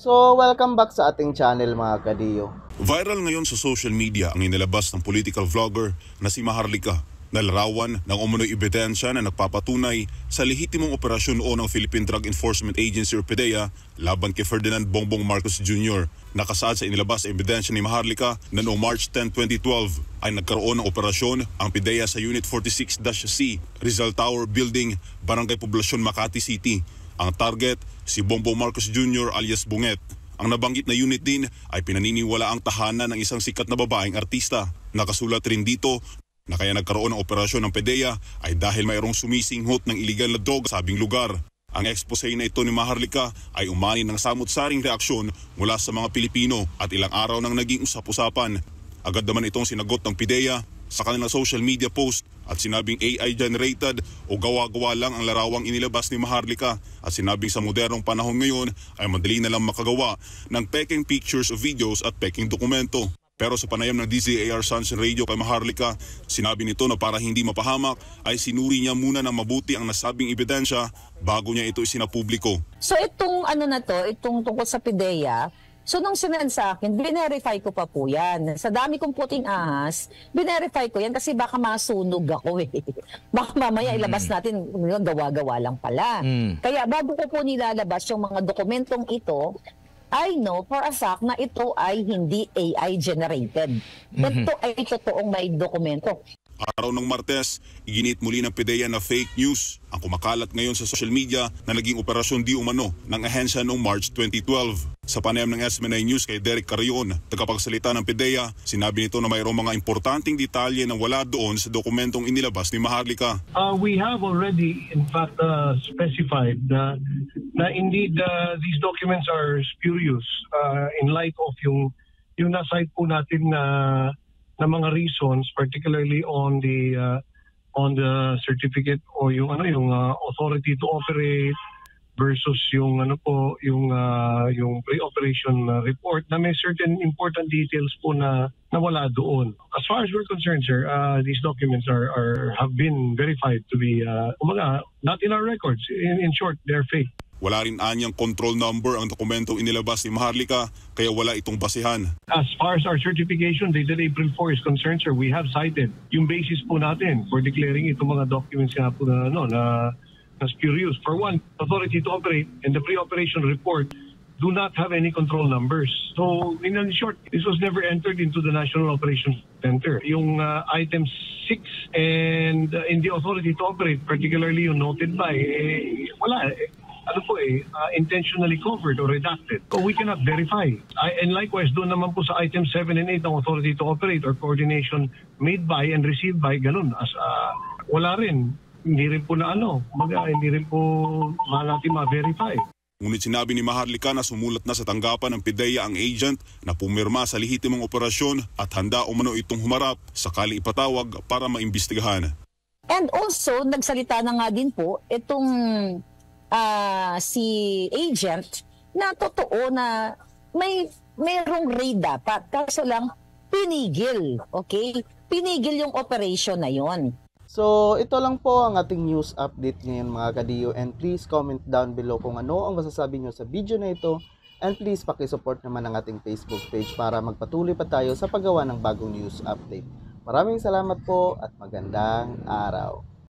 So, welcome back sa ating channel mga kadiyo. Viral ngayon sa social media ang inilabas ng political vlogger na si Maharlika na larawan ng umunoy ebidensya na nagpapatunay sa lehitimong operasyon noon ng Philippine Drug Enforcement Agency or PDEA laban kay Ferdinand Bongbong Marcos Jr. Nakasaad sa inilabas na ebidensya ni Maharlika na noong March 10, 2012 ay nagkaroon ng operasyon ang PDEA sa Unit 46-C Rizal Tower Building, Barangay Poblacion, Makati City. Ang target, si Bongbong Marcos Jr. alias Bunget. Ang nabanggit na unit din ay pinaniniwala ang tahanan ng isang sikat na babaeng artista. Nakasulat rin dito na kaya nagkaroon ng operasyon ng PDEA ay dahil mayroong sumisinghot ng iligal na droga sa sabing lugar. Ang expose na ito ni Maharlika ay umani ng samot-saring reaksyon mula sa mga Pilipino at ilang araw nang naging usap-usapan. Agad naman itong sinagot ng PIDEA sa kanilang social media post at sinabing AI generated o gawa-gawa lang ang larawang inilabas ni Maharlika at sinabing sa modernong panahon ngayon ay madali na lang makagawa ng peking pictures o videos at peking dokumento. Pero sa panayam ng DZAR Sons Radio kay Maharlika, sinabi nito na para hindi mapahamak ay sinuri niya muna ng mabuti ang nasabing ebidensya bago niya ito isinapubliko. So itong ano na to, itong tungkol sa PIDEA, so nung sinend sa akin, binerify ko pa po yan. Sa dami kong puting ahas, binerify ko yan kasi baka masunog ako eh. Baka mamaya ilabas natin, gawa-gawa lang pala. Mm. Kaya bago ko po nilalabas yung mga dokumentong ito, I know for a fact na ito ay hindi AI generated. Ito ay totoong may dokumento. Araw ng Martes, iginit muli ng PDEA na fake news ang kumakalat ngayon sa social media na naging operasyon di umano ng ahensya noong March 2012. Sa panayam ng SMNI News kay Derek Carion, tagapagsalita ng PDEA, sinabi nito na mayroong mga importanteng detalye na wala doon sa dokumentong inilabas ni Maharlika. Uh, we have already, in fact, uh, specified na, na indeed uh, these documents are spurious uh, in light of yung yung na-cite po natin na na mga reasons, particularly on the uh, on the certificate o yung ano yung uh, authority to operate versus yung ano po yung uh, yung pre-operation uh, report na may certain important details po na nawala doon. As far as we're concerned, sir, uh, these documents are, are have been verified to be uh, umaga, not in our records. In, in short, they're fake. Wala rin anyang control number ang dokumentong inilabas ni Maharlika kaya wala itong basihan. As far as our certification dated April 4 is concerned, sir, we have cited yung basis po natin for declaring itong mga documents nga po na, ano, na, na spurious. For one, authority to operate and the pre-operation report do not have any control numbers. So, in short, this was never entered into the National Operations Center. Yung uh, item 6 and uh, in the authority to operate, particularly yung noted by, eh, wala. Eh, ano po eh, uh, intentionally covered or redacted. So we cannot verify. I, and likewise, doon naman po sa item 7 and 8 ng authority to operate or coordination made by and received by, ganun. As, uh, wala rin. Hindi rin po na ano, maga, hindi rin po ma natin ma-verify. Ngunit sinabi ni Maharlika na sumulat na sa tanggapan ng PIDEA ang agent na pumirma sa lehitimong operasyon at handa umano itong humarap sakali ipatawag para maimbestigahan. And also, nagsalita na nga din po itong ah, si agent na totoo na may mayroong raid dapat. Kaso lang, pinigil. Okay? Pinigil yung operation na yon. So, ito lang po ang ating news update ngayon mga kadiyo and please comment down below kung ano ang masasabi nyo sa video na ito and please pakisupport naman ang ating Facebook page para magpatuloy pa tayo sa paggawa ng bagong news update. Maraming salamat po at magandang araw.